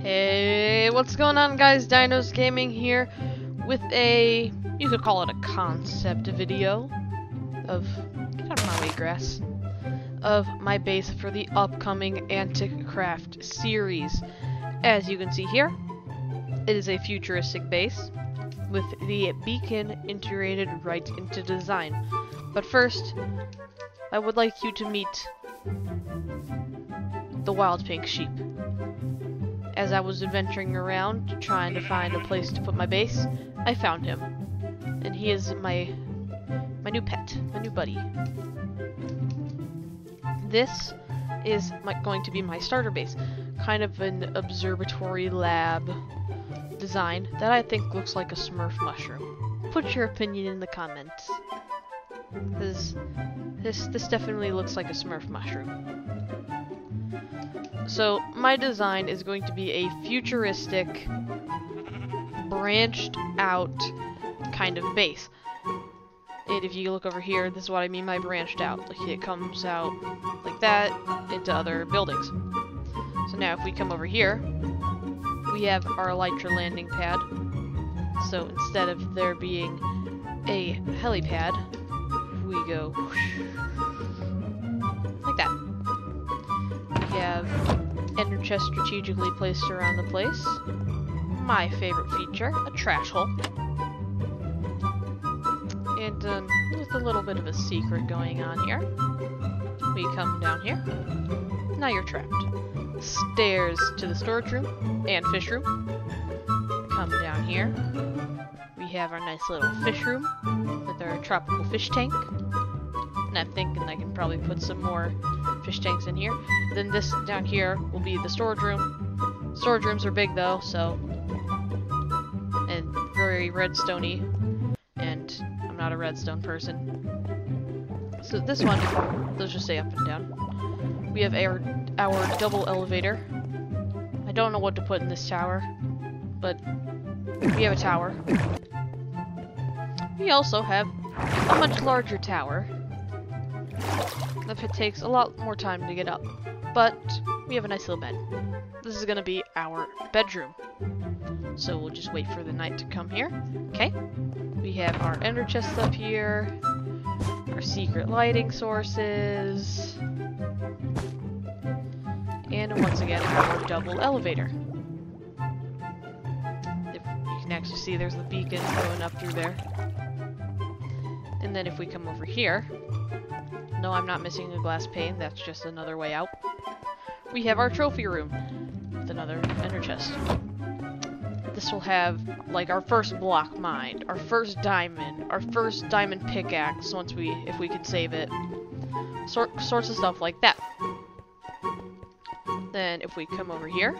Hey, what's going on guys? Dinos Gaming here with a, you could call it a concept video of, get out of my way grass, of my base for the upcoming Anticraft series. As you can see here, it is a futuristic base with the beacon integrated right into design. But first, I would like you to meet the wild pink sheep as I was adventuring around trying to find a place to put my base, I found him. And he is my my new pet, my new buddy. This is my, going to be my starter base, kind of an observatory lab design that I think looks like a smurf mushroom. Put your opinion in the comments. This this this definitely looks like a smurf mushroom. So my design is going to be a futuristic, branched out kind of base. And if you look over here, this is what I mean by branched out. Like it comes out like that into other buildings. So now if we come over here, we have our Elytra landing pad. So instead of there being a helipad, we go like that. We have ender chest strategically placed around the place. My favorite feature, a trash hole. And um, a little bit of a secret going on here. We come down here. Now you're trapped. Stairs to the storage room and fish room. Come down here. We have our nice little fish room with our tropical fish tank. And I'm thinking I can probably put some more fish tanks in here. Then this down here will be the storage room. Storage rooms are big though, so and very redstoney, and I'm not a redstone person. So this one, let's just stay up and down. We have our our double elevator. I don't know what to put in this tower, but we have a tower. We also have a much larger tower that takes a lot more time to get up. But we have a nice little bed. This is gonna be our bedroom. So we'll just wait for the night to come here. Okay. We have our ender chest up here, our secret lighting sources, and once again our double elevator. If you can actually see there's the beacon going up through there. And then if we come over here, no, I'm not missing a glass pane. That's just another way out. We have our trophy room with another ender chest. This will have, like, our first block mined, our first diamond, our first diamond pickaxe once we, if we can save it. Sort, sorts of stuff like that. Then if we come over here,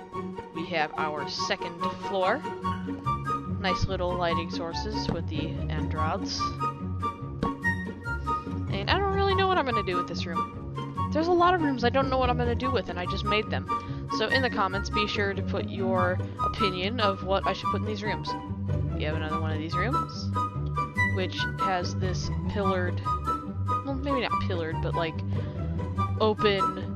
we have our second floor. Nice little lighting sources with the end to do with this room. There's a lot of rooms I don't know what I'm going to do with, and I just made them. So in the comments, be sure to put your opinion of what I should put in these rooms. We have another one of these rooms, which has this pillared, well, maybe not pillared, but like open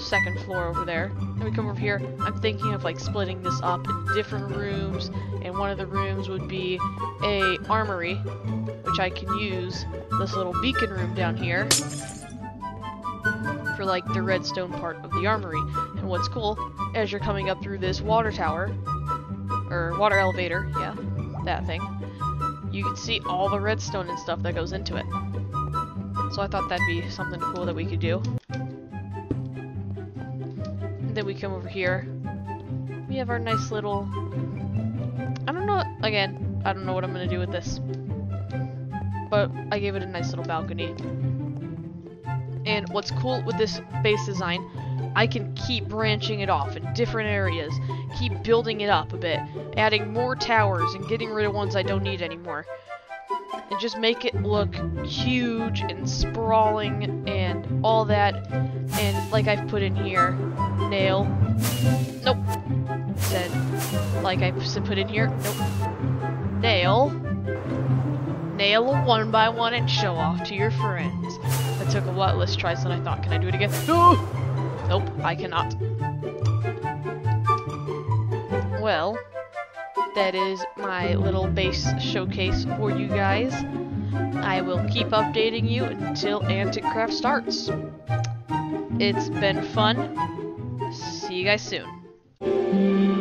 second floor over there. Then we come over here. I'm thinking of like splitting this up in different rooms, and one of the rooms would be a armory, which I can use this little beacon room down here for like the redstone part of the armory. And what's cool, as you're coming up through this water tower, or water elevator, yeah, that thing, you can see all the redstone and stuff that goes into it. So I thought that'd be something cool that we could do. And then we come over here. We have our nice little... I don't know, again, I don't know what I'm gonna do with this but I gave it a nice little balcony. And what's cool with this base design, I can keep branching it off in different areas, keep building it up a bit, adding more towers and getting rid of ones I don't need anymore. And just make it look huge and sprawling and all that. And like I've put in here, nail. Nope. Said, like I've put in here, nope. Nail nail one by one and show off to your friends. Took a lot less tries than I thought. Can I do it again? No! Nope, I cannot. well, that is my little base showcase for you guys. I will keep updating you until Anticraft starts. It's been fun. See you guys soon.